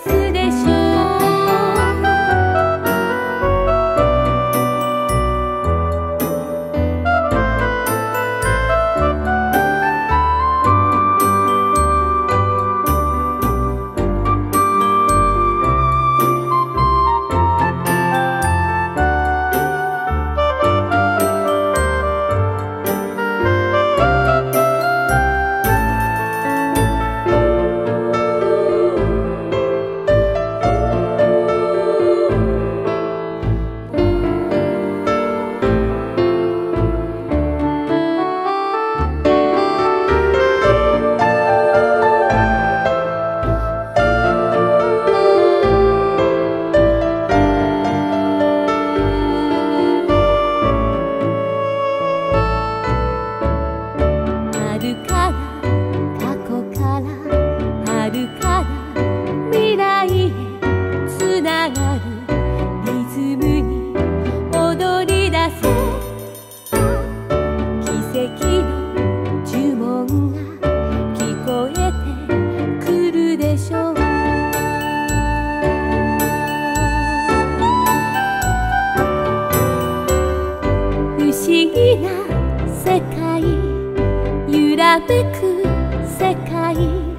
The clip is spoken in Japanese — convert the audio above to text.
スでしょ議な世界。揺らめく世界。